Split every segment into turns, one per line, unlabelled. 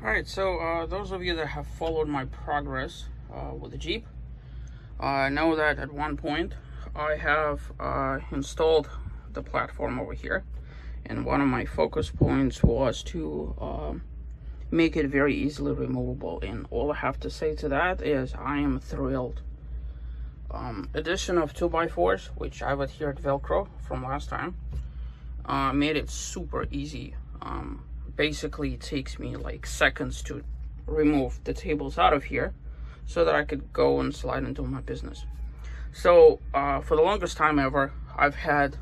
All right, so uh, those of you that have followed my progress uh, with the Jeep uh, know that at one point I have uh, installed the platform over here and one of my focus points was to um, make it very easily removable and all I have to say to that is I am thrilled. Um, addition of 2x4s, which I've adhered Velcro from last time, uh, made it super easy. Um, basically it takes me like seconds to remove the tables out of here so that I could go and slide into my business. So uh, for the longest time ever, I've had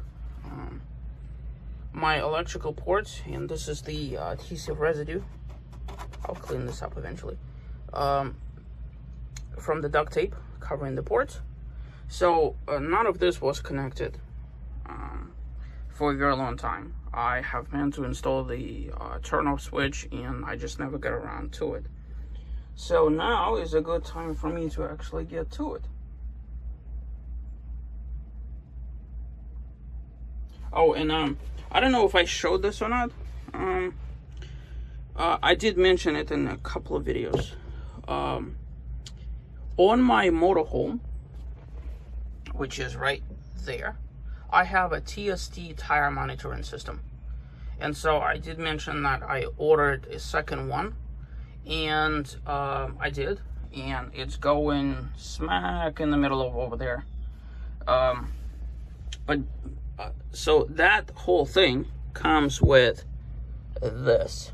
um, my electrical ports, and this is the uh, adhesive residue. I'll clean this up eventually. Um, from the duct tape covering the ports. So uh, none of this was connected for a very long time. I have meant to install the uh, turn off switch and I just never get around to it. So now is a good time for me to actually get to it. Oh, and um, I don't know if I showed this or not. Um, uh, I did mention it in a couple of videos. Um, on my motorhome, which is right there, I have a TST tire monitoring system. And so I did mention that I ordered a second one, and um, I did, and it's going smack in the middle of over there. Um, but uh, so that whole thing comes with this.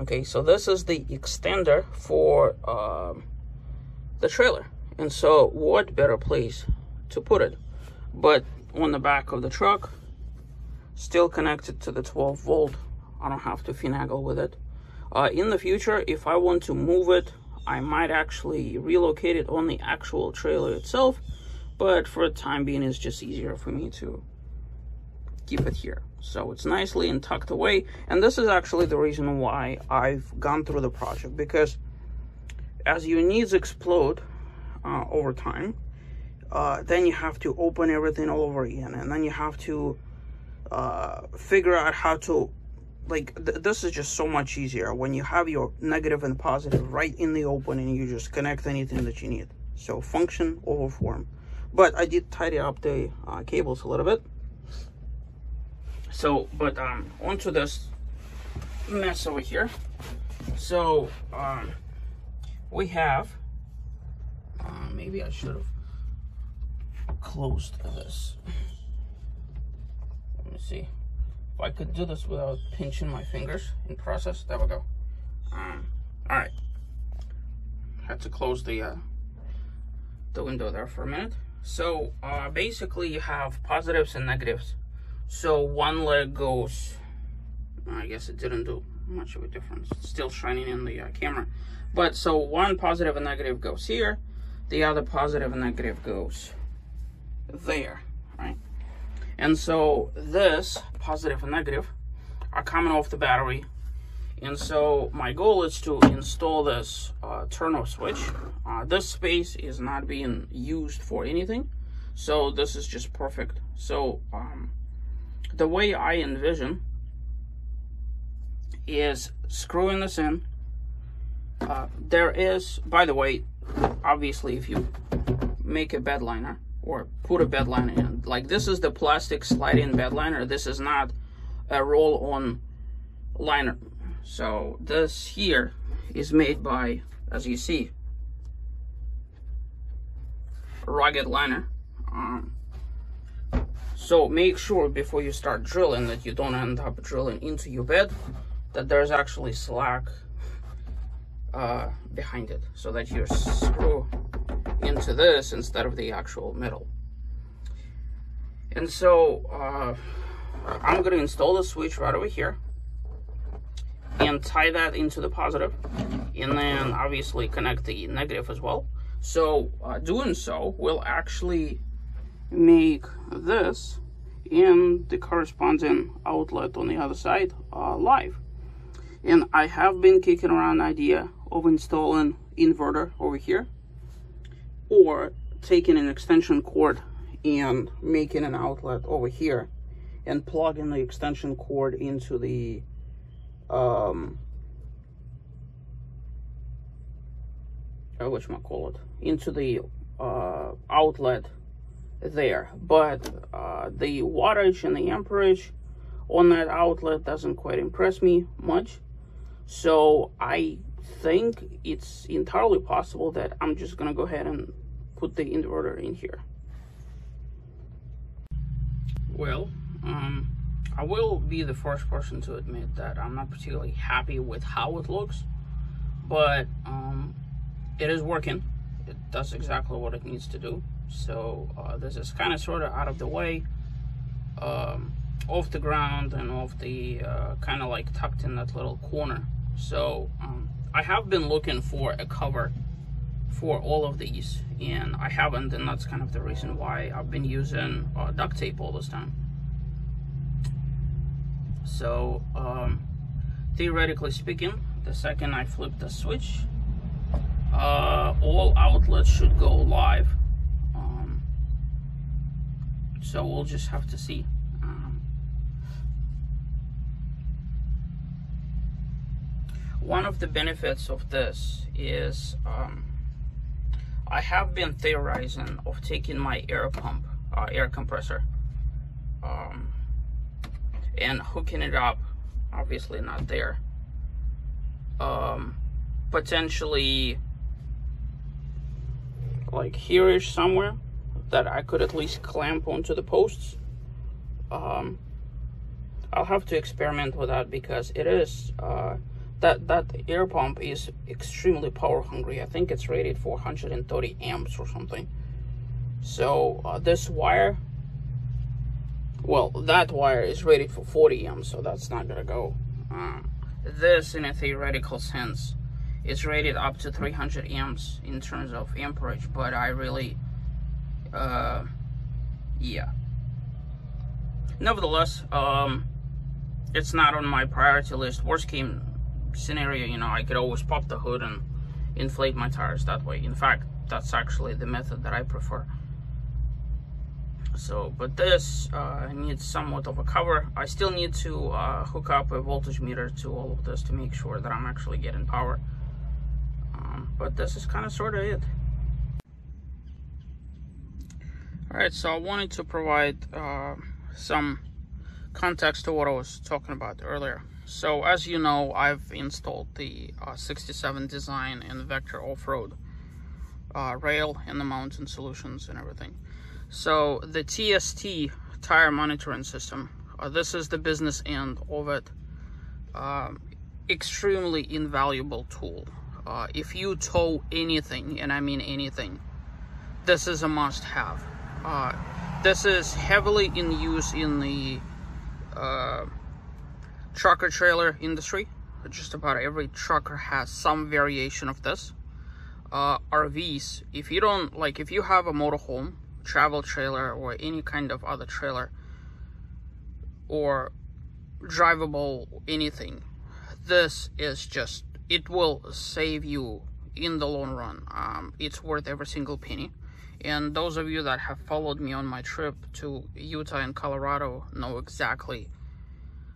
Okay, so this is the extender for um, the trailer. And so what better place to put it? But on the back of the truck, still connected to the 12 volt. I don't have to finagle with it. Uh, in the future, if I want to move it, I might actually relocate it on the actual trailer itself. But for the time being, it's just easier for me to keep it here. So it's nicely and tucked away. And this is actually the reason why I've gone through the project. Because as your needs explode uh, over time, uh, then you have to open everything all over again. And then you have to uh, figure out how to like th this is just so much easier when you have your negative and positive right in the open and you just connect anything that you need. So function over form. But i did tidy up the uh, cables a little bit. So but um onto this mess over here. So um we have uh, maybe i should have closed this let me see. If I could do this without pinching my fingers in process, there we go. Um, all right. Had to close the uh, the window there for a minute. So uh, basically, you have positives and negatives. So one leg goes. I guess it didn't do much of a difference. It's still shining in the uh, camera. But so one positive and negative goes here. The other positive and negative goes there, right? And so this, positive and negative, are coming off the battery. And so my goal is to install this uh, turn-off switch. Uh, this space is not being used for anything. So this is just perfect. So um, the way I envision is screwing this in. Uh, there is, by the way, obviously if you make a bed liner, or put a bed liner in. Like this is the plastic sliding bed liner. This is not a roll-on liner. So this here is made by, as you see, rugged liner. Um, so make sure before you start drilling that you don't end up drilling into your bed, that there's actually slack uh, behind it so that your screw into this instead of the actual metal. And so uh, I'm going to install the switch right over here and tie that into the positive and then obviously connect the negative as well. So uh, doing so will actually make this and the corresponding outlet on the other side uh, live. And I have been kicking around idea of installing inverter over here or taking an extension cord and making an outlet over here and plugging the extension cord into the um or I call it into the uh, outlet there. But uh, the wattage and the amperage on that outlet doesn't quite impress me much. So I think it's entirely possible that I'm just gonna go ahead and put the inverter in here. Well um, I will be the first person to admit that I'm not particularly happy with how it looks but um, it is working. It does exactly what it needs to do. So uh, this is kind of sort of out of the way um, off the ground and off the uh, kind of like tucked in that little corner. So um, I have been looking for a cover for all of these and I haven't and that's kind of the reason why I've been using uh, duct tape all this time. So um, theoretically speaking the second I flip the switch uh, all outlets should go live. Um, so we'll just have to see um, one of the benefits of this is um, I have been theorizing of taking my air pump uh, air compressor um, and hooking it up obviously not there um, potentially like here-ish somewhere that I could at least clamp onto the posts. Um, I'll have to experiment with that because it is uh, that that air pump is extremely power hungry. I think it's rated for 130 amps or something. So uh, this wire, well, that wire is rated for 40 amps, so that's not gonna go. Um, this, in a theoretical sense, is rated up to 300 amps in terms of amperage, but I really, uh, yeah. Nevertheless, um, it's not on my priority list. Worst case scenario, you know, I could always pop the hood and inflate my tires that way. In fact, that's actually the method that I prefer. So, but this uh, needs somewhat of a cover. I still need to uh, hook up a voltage meter to all of this to make sure that I'm actually getting power but this is kind of sort of it. Alright, so I wanted to provide uh, some context to what I was talking about earlier. So as you know, I've installed the uh, 67 design and Vector off-road uh, rail and the mountain solutions and everything. So the TST tire monitoring system, uh, this is the business end of it. Um, extremely invaluable tool uh, if you tow anything, and I mean anything, this is a must-have. Uh, this is heavily in use in the uh, trucker trailer industry. Just about every trucker has some variation of this. Uh, RVs, if you don't, like if you have a motorhome, travel trailer, or any kind of other trailer, or drivable anything, this is just it will save you in the long run. Um, it's worth every single penny. And those of you that have followed me on my trip to Utah and Colorado know exactly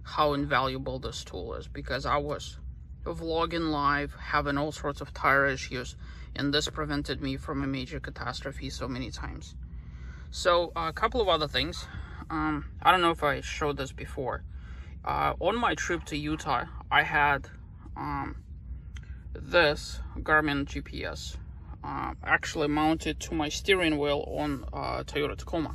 how invaluable this tool is because I was vlogging live, having all sorts of tire issues, and this prevented me from a major catastrophe so many times. So, a couple of other things. Um, I don't know if I showed this before. Uh, on my trip to Utah, I had um, this Garmin GPS uh, actually mounted to my steering wheel on uh, Toyota Tacoma.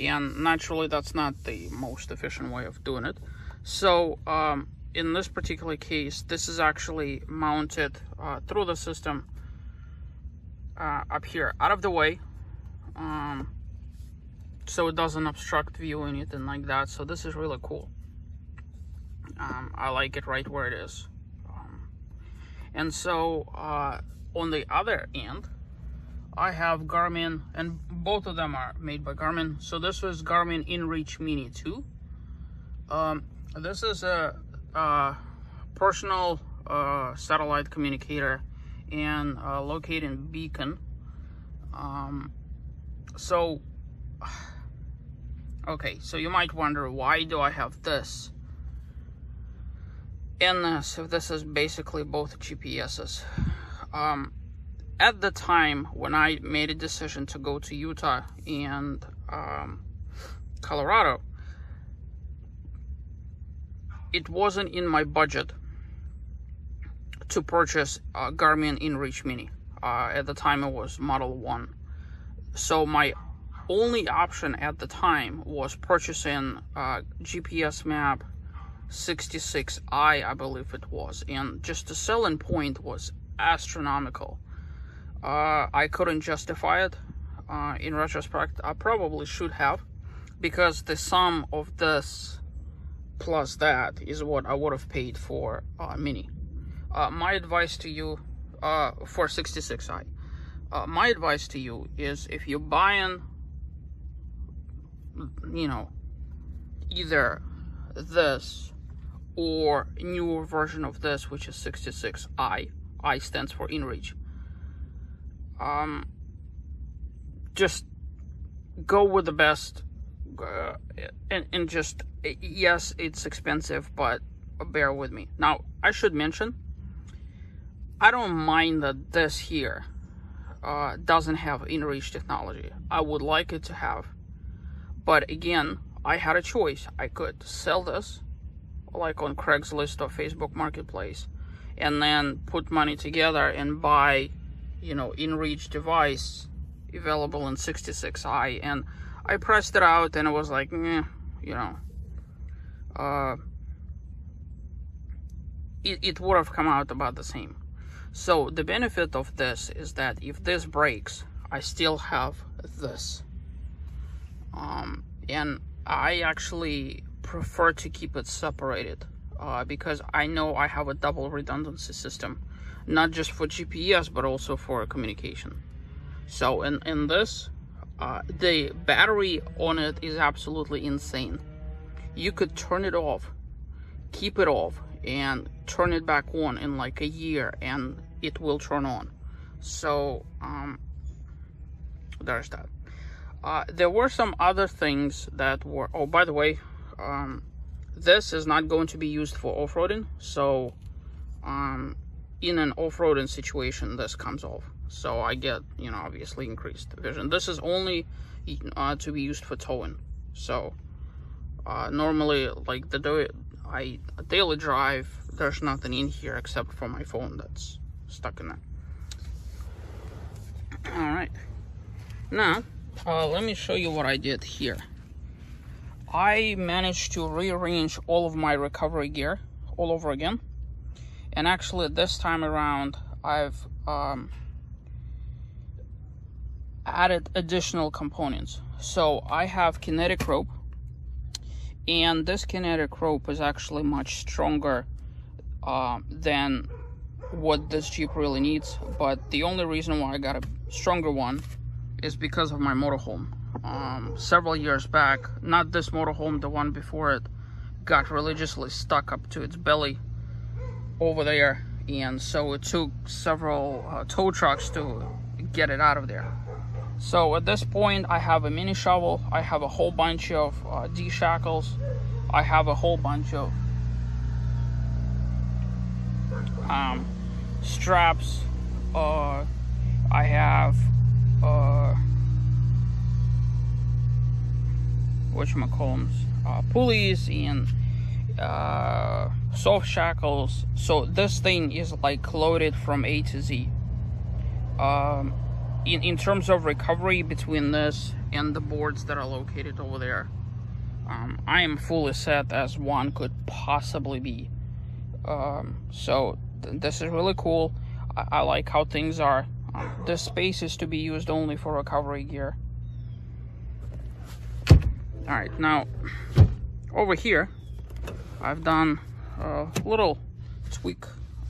And naturally, that's not the most efficient way of doing it. So, um, in this particular case, this is actually mounted uh, through the system uh, up here, out of the way. Um, so it doesn't obstruct view anything like that. So this is really cool. Um, I like it right where it is. And so uh, on the other end, I have Garmin, and both of them are made by Garmin. So this was Garmin InReach Mini 2. Um, this is a, a personal uh, satellite communicator and uh, located in Beacon. Um, so, okay, so you might wonder, why do I have this? in this, if this is basically both GPSs, um, at the time when I made a decision to go to Utah and um, Colorado, it wasn't in my budget to purchase a Garmin InReach Mini. Uh, at the time, it was Model 1. So my only option at the time was purchasing a GPSMAP 66i, I believe it was. And just the selling point was astronomical. Uh, I couldn't justify it. Uh, in retrospect, I probably should have. Because the sum of this plus that is what I would have paid for uh, Mini. Uh, my advice to you uh, for 66i. Uh, my advice to you is if you're buying, you know, either this or newer version of this, which is 66i. I stands for InReach. Um, just go with the best, uh, and and just yes, it's expensive, but bear with me. Now, I should mention, I don't mind that this here uh, doesn't have InReach technology. I would like it to have, but again, I had a choice. I could sell this like on Craigslist or Facebook Marketplace, and then put money together and buy, you know, InReach device available in 66i. And I pressed it out, and it was like, you know, uh, it, it would have come out about the same. So the benefit of this is that if this breaks, I still have this. Um, and I actually prefer to keep it separated uh, because I know I have a double redundancy system, not just for GPS but also for communication. So in, in this, uh, the battery on it is absolutely insane. You could turn it off, keep it off, and turn it back on in like a year and it will turn on. So um, there's that. Uh, there were some other things that were, oh, by the way, um, this is not going to be used for off-roading so um, in an off-roading situation this comes off so I get you know obviously increased vision. This is only uh, to be used for towing. So uh, normally like the do I daily drive there's nothing in here except for my phone that's stuck in there all right now uh, let me show you what I did here. I managed to rearrange all of my recovery gear all over again. And actually this time around, I've um, added additional components. So I have kinetic rope and this kinetic rope is actually much stronger uh, than what this Jeep really needs. But the only reason why I got a stronger one is because of my motorhome um, several years back. Not this motorhome, the one before it got religiously stuck up to its belly over there. And so it took several uh, tow trucks to get it out of there. So at this point, I have a mini shovel. I have a whole bunch of uh, D-shackles. I have a whole bunch of um, straps. Uh, I have uh, whatchamacallums, uh, pulleys and uh, soft shackles. So this thing is like loaded from A to Z. Um, in, in terms of recovery between this and the boards that are located over there, um, I am fully set as one could possibly be. Um, so th this is really cool. I, I like how things are. Um, this space is to be used only for recovery gear. All right, now over here, I've done a little tweak.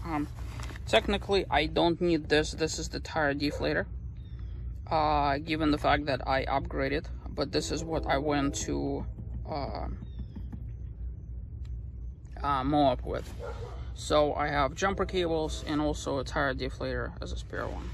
Um, technically, I don't need this. This is the tire deflator, uh, given the fact that I upgraded. But this is what I went to uh, uh, Moab with. So I have jumper cables and also a tire deflator as a spare one.